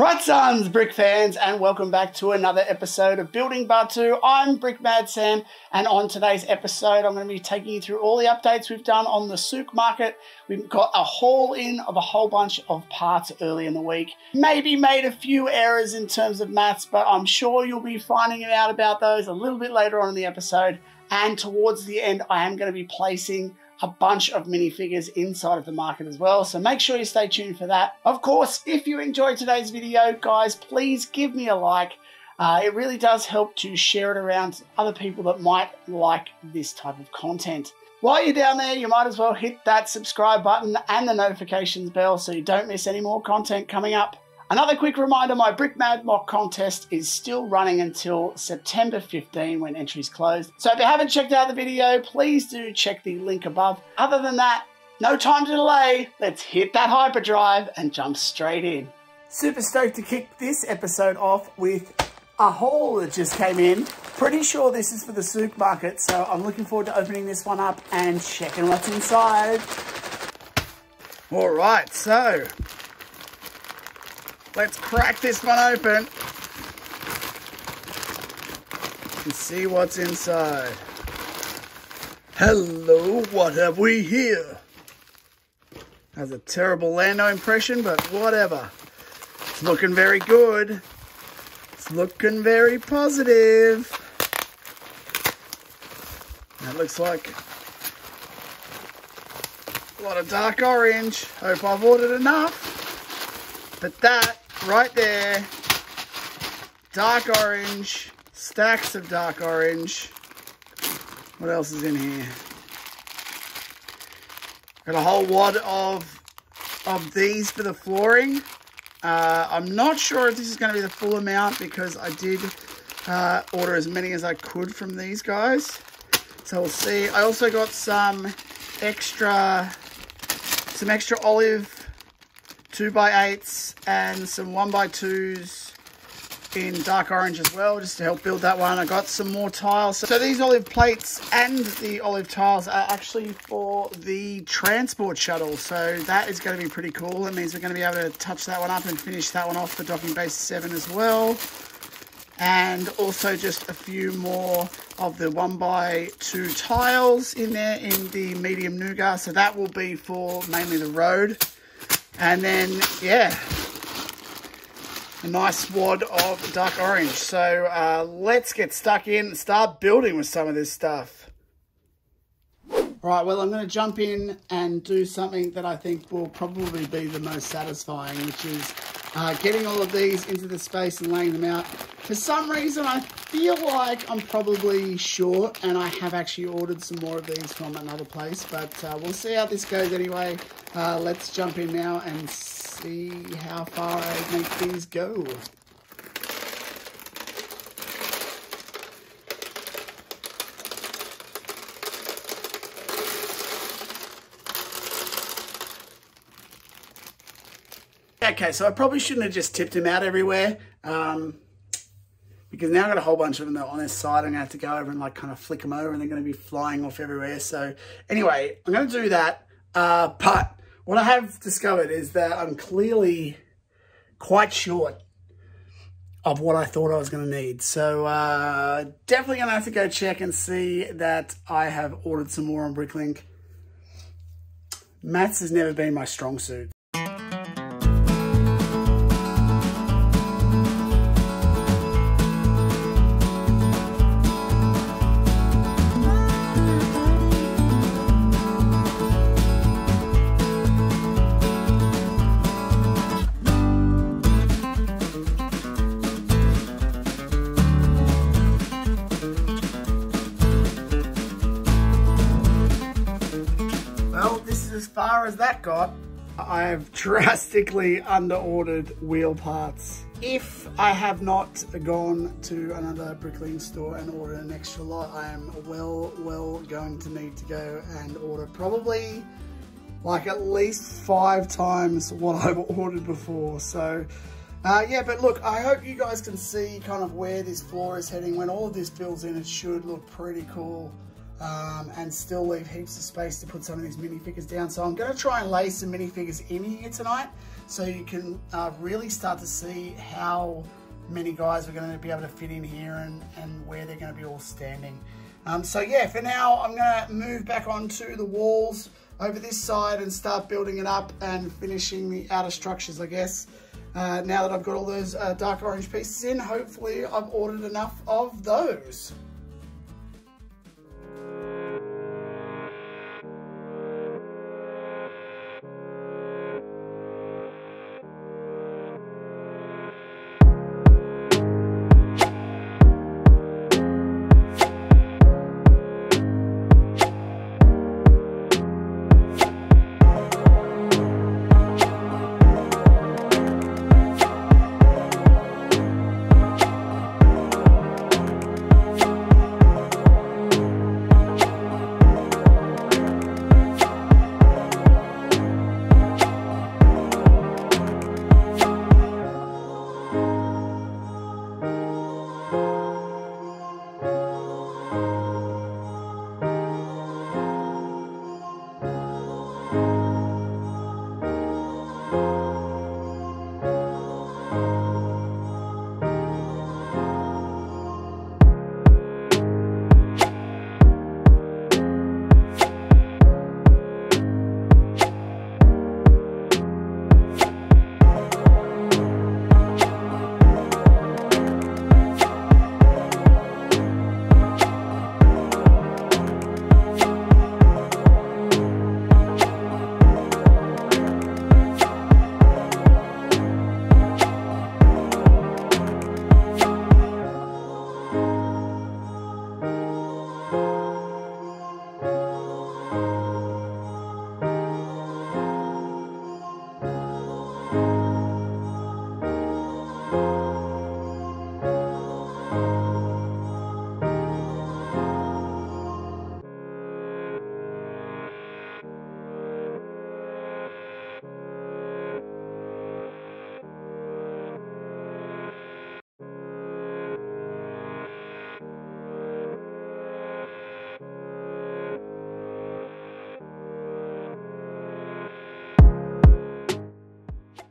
Right, sons, Brick fans, and welcome back to another episode of Building Batuu. I'm Brickmad Sam, and on today's episode, I'm going to be taking you through all the updates we've done on the souk market. We've got a haul in of a whole bunch of parts early in the week. Maybe made a few errors in terms of maths, but I'm sure you'll be finding out about those a little bit later on in the episode. And towards the end, I am going to be placing a bunch of minifigures inside of the market as well. So make sure you stay tuned for that. Of course, if you enjoyed today's video, guys, please give me a like. Uh, it really does help to share it around other people that might like this type of content. While you're down there, you might as well hit that subscribe button and the notifications bell so you don't miss any more content coming up. Another quick reminder, my Brick Mad MOC contest is still running until September 15 when entries close. So if you haven't checked out the video, please do check the link above. Other than that, no time to delay. Let's hit that hyperdrive and jump straight in. Super stoked to kick this episode off with a haul that just came in. Pretty sure this is for the souk market, so I'm looking forward to opening this one up and checking what's inside. All right, so Let's crack this one open and see what's inside. Hello, what have we here? Has a terrible Lando impression, but whatever. It's looking very good. It's looking very positive. That looks like a lot of dark orange. Hope I've ordered enough. But that right there, dark orange, stacks of dark orange. What else is in here? Got a whole wad of, of these for the flooring. Uh, I'm not sure if this is going to be the full amount because I did uh, order as many as I could from these guys. So we'll see. I also got some extra, some extra olive 2 by 8s and some 1 by 2s in dark orange as well, just to help build that one. I got some more tiles. So these olive plates and the olive tiles are actually for the transport shuttle. So that is going to be pretty cool. That means we're going to be able to touch that one up and finish that one off for docking bay 7 as well. And also just a few more of the 1 by 2 tiles in there in the medium nougat. So that will be for mainly the road. And then, yeah, a nice wad of dark orange. So uh, let's get stuck in and start building with some of this stuff. All right, well, I'm going to jump in and do something that I think will probably be the most satisfying, which is uh, getting all of these into the space and laying them out. For some reason, I feel like I'm probably short, and I have actually ordered some more of these from another place, but uh, we'll see how this goes anyway. Uh, let's jump in now and see how far I make these go. Okay, so I probably shouldn't have just tipped him out everywhere. Um, because now I've got a whole bunch of them on this side. I'm going to have to go over and like kind of flick them over and they're going to be flying off everywhere. So anyway, I'm going to do that. Uh, but what I have discovered is that I'm clearly quite short of what I thought I was going to need. So uh, definitely going to have to go check and see that I have ordered some more on Bricklink. Maths has never been my strong suit. Far as that got, I have drastically under-ordered wheel parts. If I have not gone to another Bricklink store and ordered an extra lot, I am well, well going to need to go and order probably like at least five times what I've ordered before. So uh, yeah, but look, I hope you guys can see kind of where this floor is heading. When all of this fills in, it should look pretty cool um, and still leave heaps of space to put some of these minifigures down. So I'm going to try and lay some minifigures in here tonight. so you can uh, really start to see how many guys we're going to be able to fit in here and, and where they're going to be all standing. Um, so yeah, for now, I'm going to move back onto the walls over this side and start building it up and finishing the outer structures, I guess. Uh, now that I've got all those uh, dark orange pieces in, hopefully I've ordered enough of those.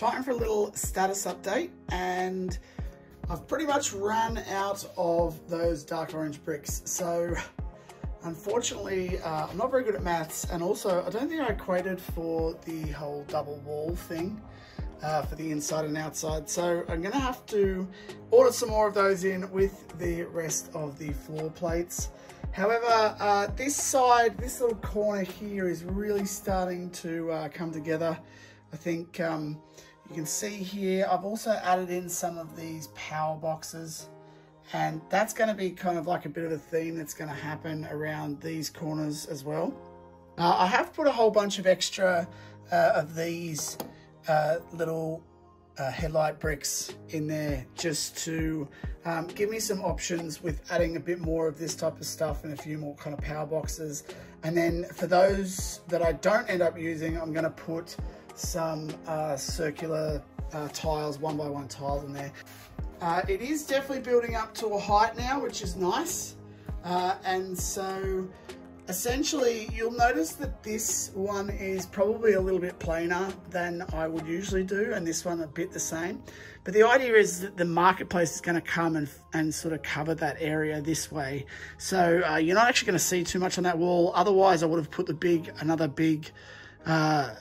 Time for a little status update and I've pretty much run out of those dark orange bricks. So unfortunately, uh, I'm not very good at maths and also I don't think I equated for the whole double wall thing uh, for the inside and outside. So I'm gonna have to order some more of those in with the rest of the floor plates. However, uh, this side, this little corner here is really starting to uh, come together. I think um, you can see here, I've also added in some of these power boxes and that's going to be kind of like a bit of a theme that's going to happen around these corners as well. Uh, I have put a whole bunch of extra uh, of these uh, little uh, headlight bricks in there just to um, give me some options with adding a bit more of this type of stuff and a few more kind of power boxes. And then for those that I don't end up using, I'm going to put some uh, circular uh, tiles, one by one tiles in there. Uh, it is definitely building up to a height now, which is nice. Uh, and so essentially you'll notice that this one is probably a little bit plainer than I would usually do and this one a bit the same. But the idea is that the marketplace is going to come and, and sort of cover that area this way. So uh, you're not actually going to see too much on that wall. Otherwise I would have put the big, another big uh,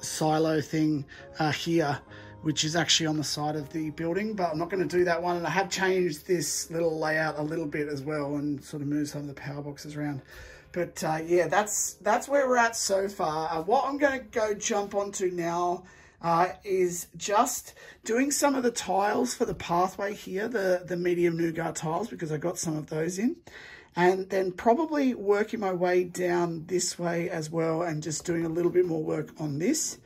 silo thing uh, here which is actually on the side of the building but I'm not going to do that one. And I have changed this little layout a little bit as well and sort of moved some of the power boxes around. But uh, yeah that's that's where we're at so far. Uh, what I'm going to go jump onto now uh, is just doing some of the tiles for the pathway here the the medium nougat tiles because I got some of those in and then probably working my way down this way as well and just doing a little bit more work on this.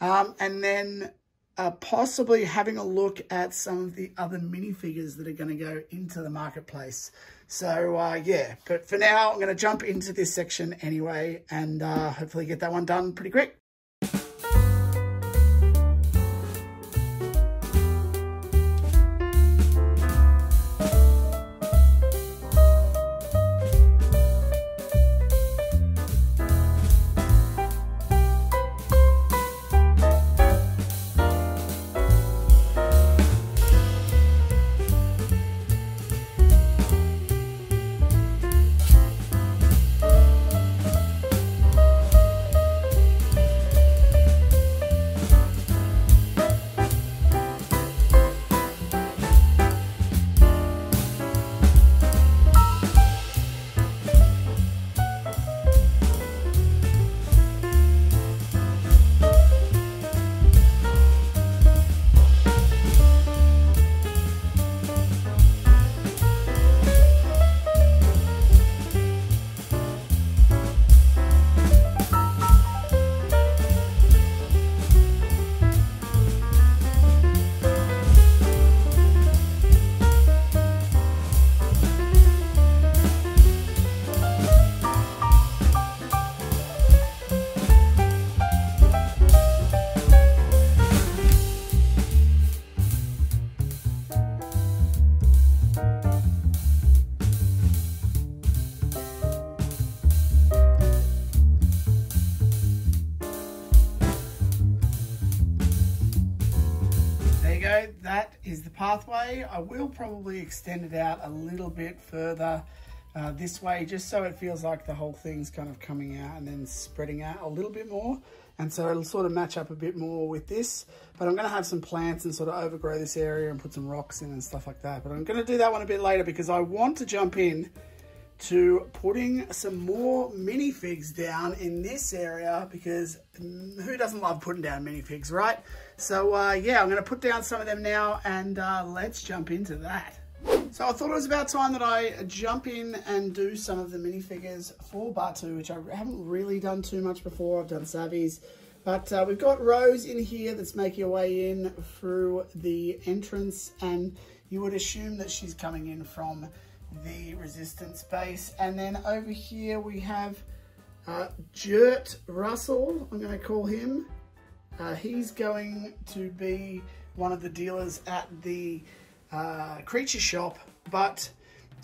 Um, and then uh, possibly having a look at some of the other minifigures that are going to go into the marketplace. So uh, yeah, but for now, I'm going to jump into this section anyway and uh, hopefully get that one done pretty quick. I will probably extend it out a little bit further uh, this way, just so it feels like the whole thing's kind of coming out and then spreading out a little bit more. And so it'll sort of match up a bit more with this. But I'm going to have some plants and sort of overgrow this area and put some rocks in and stuff like that. But I'm going to do that one a bit later because I want to jump in to putting some more minifigs down in this area because who doesn't love putting down minifigs, right? So uh, yeah, I'm going to put down some of them now and uh, let's jump into that. So I thought it was about time that I jump in and do some of the minifigures for Batuu, which I haven't really done too much before. I've done Savi's, but uh, we've got Rose in here that's making her way in through the entrance, and you would assume that she's coming in from the resistance base. And then over here we have uh, Jurt Russell, I'm going to call him. Uh, he's going to be one of the dealers at the uh, creature shop, but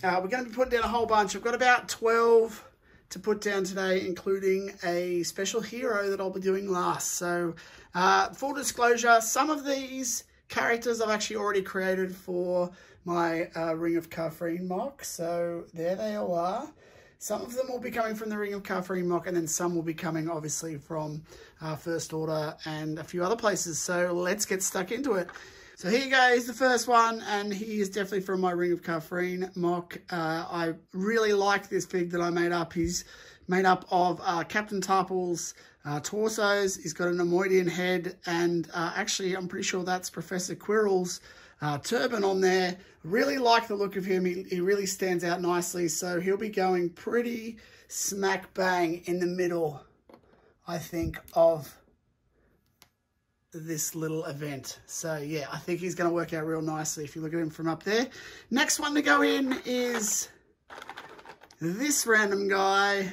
uh, we're going to be putting down a whole bunch. I've got about 12 to put down today, including a special hero that I'll be doing last. So, uh, full disclosure, some of these characters I've actually already created for my uh, Ring of Kafrene MOC. So there they all are. Some of them will be coming from the Ring of Kafrene MOC and then some will be coming obviously from uh, First Order and a few other places. So let's get stuck into it. So here goes the first one, and he is definitely from my Ring of Kafrene mock. Uh, I really like this fig that I made up. He's made up of uh, Captain Tarpals' uh, torsos. He's got an Neimoidian head, and uh, actually I'm pretty sure that's Professor Quirrell's uh, turban on there. Really like the look of him. He, he really stands out nicely. So he'll be going pretty smack bang in the middle, I think, of this little event. So yeah, I think he's going to work out real nicely if you look at him from up there. Next one to go in is this random guy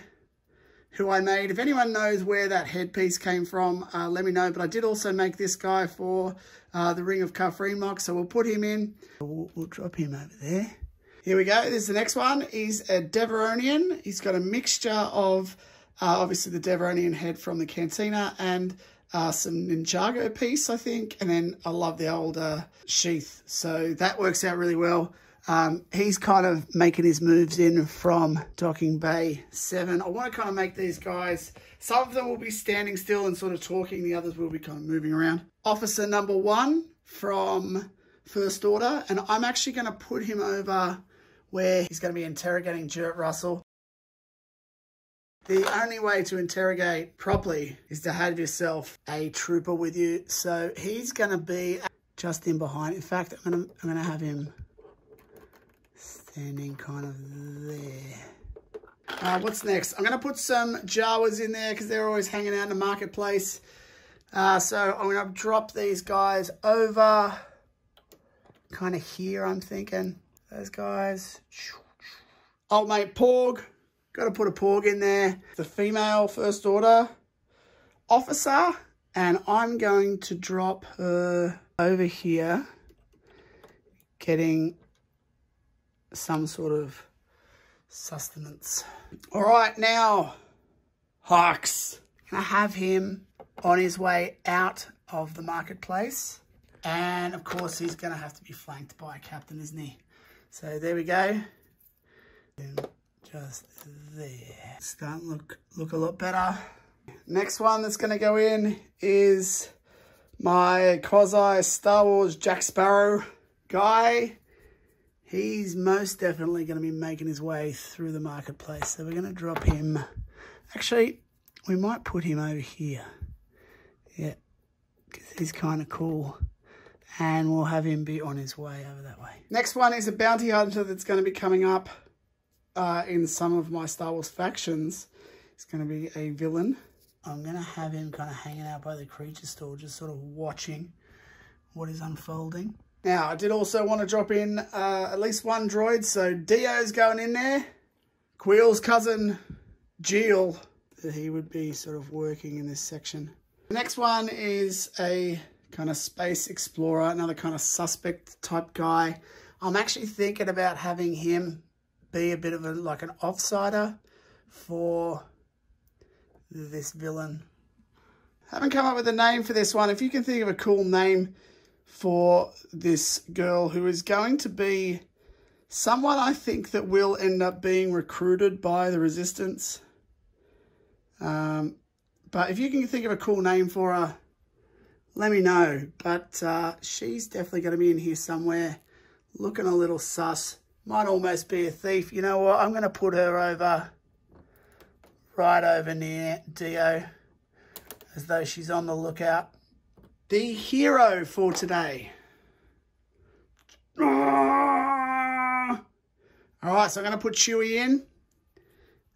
who I made. If anyone knows where that headpiece came from, uh, let me know. But I did also make this guy for uh, the Ring of Kafrene MOC, so we'll put him in. We'll, we'll, drop him over there. Here we go. This is the next one. He's a Devaronian. He's got a mixture of, uh, obviously, the Devaronian head from the Cantina and uh, some Ninjago piece, I think. And then I love the old uh, sheath. So that works out really well. Um, he's kind of making his moves in from Docking Bay 7. I want to kind of make these guys, some of them will be standing still and sort of talking, the others will be kind of moving around. Officer number one from First Order, and I'm actually going to put him over where he's going to be interrogating Jurt Russell. The only way to interrogate properly is to have yourself a trooper with you. So he's going to be just in behind. In fact, I'm going to, I'm going to have him standing kind of there. Uh, what's next? I'm going to put some Jawas in there because they're always hanging out in the marketplace. Uh, so I'm going to drop these guys over kind of here, I'm thinking. Those guys. Old mate Porg. Got to put a Porg in there. The female First Order officer. And I'm going to drop her over here. Getting some sort of sustenance. All right, now, Hux. Gonna have him on his way out of the marketplace. And of course, he's gonna have to be flanked by a captain, isn't he? So there we go. And just there. Starting look look a lot better. Next one that's gonna go in is my quasi Star Wars Jack Sparrow guy he's most definitely going to be making his way through the marketplace. So we're going to drop him. Actually, we might put him over here. Yeah, because he's kind of cool. And we'll have him be on his way over that way. Next one is a bounty hunter that's going to be coming up uh, in some of my Star Wars factions. He's going to be a villain. I'm going to have him kind of hanging out by the creature store, just sort of watching what is unfolding. Now, I did also want to drop in uh, at least one droid, so D-O's going in there. Quill's cousin, Geel, he would be sort of working in this section. The next one is a kind of space explorer, another kind of suspect type guy. I'm actually thinking about having him be a bit of a like an offsider for this villain. haven't come up with a name for this one. If you can think of a cool name for this girl who is going to be someone I think that will end up being recruited by the Resistance. Um, but if you can think of a cool name for her, let me know. But uh, she's definitely going to be in here somewhere, looking a little sus. Might almost be a thief. You know what? I'm going to put her over, right over near D-O, as though she's on the lookout. The hero for today. All right, so I'm going to put Chewie in.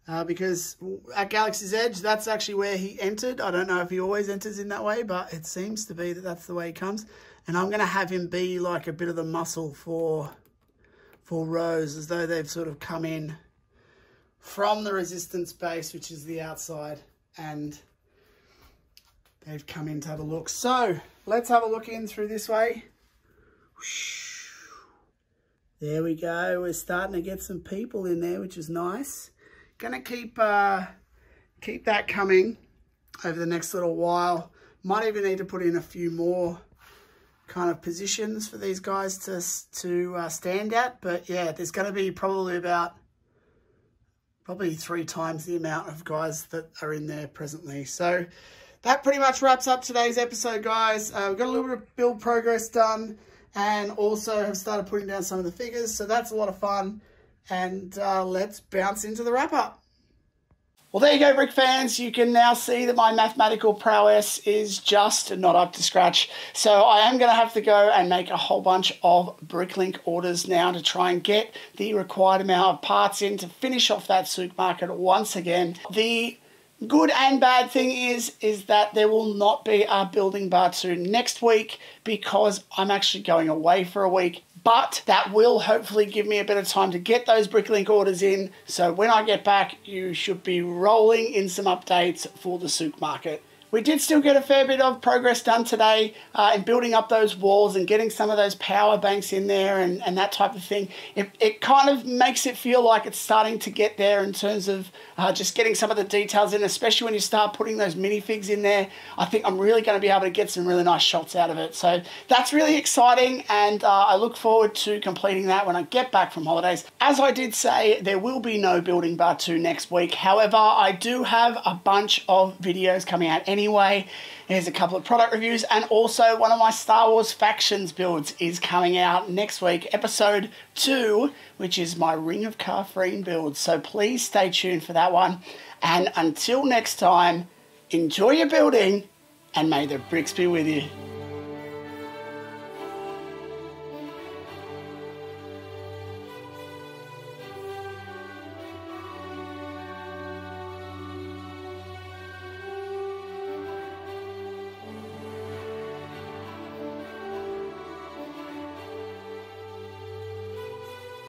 Uh, because at Galaxy's Edge, that's actually where he entered. I don't know if he always enters in that way, but it seems to be that that's the way he comes. And I'm going to have him be like a bit of the muscle for for Rose, as though they've sort of come in from the resistance base, which is the outside, and they've come in to have a look. So let's have a look in through this way. There we go. We're starting to get some people in there, which is nice. Gonna keep uh, keep that coming over the next little while. Might even need to put in a few more kind of positions for these guys to, to uh, stand at. But yeah, there's going to be probably about, probably three times the amount of guys that are in there presently. So that pretty much wraps up today's episode, guys. Uh, we've got a little bit of build progress done and also have started putting down some of the figures. So that's a lot of fun. And uh, let's bounce into the wrap up. Well, there you go, Brick fans. You can now see that my mathematical prowess is just not up to scratch. So I am going to have to go and make a whole bunch of Bricklink orders now to try and get the required amount of parts in to finish off that souk market once again. The good and bad thing is is that there will not be a building Batuu next week because I'm actually going away for a week but that will hopefully give me a bit of time to get those Bricklink orders in. So when I get back, you should be rolling in some updates for the souk market. We did still get a fair bit of progress done today uh, in building up those walls and getting some of those power banks in there and, and that type of thing. It, it kind of makes it feel like it's starting to get there in terms of uh, just getting some of the details in, especially when you start putting those minifigs in there. I think I'm really going to be able to get some really nice shots out of it. So that's really exciting and uh, I look forward to completing that when I get back from holidays. As I did say, there will be no building Batuu next week. However, I do have a bunch of videos coming out anyway. Anyway, here's a couple of product reviews, and also one of my Star Wars factions builds is coming out next week, episode two, which is my Ring of Kafrene build. So please stay tuned for that one. And until next time, enjoy your building, and may the bricks be with you.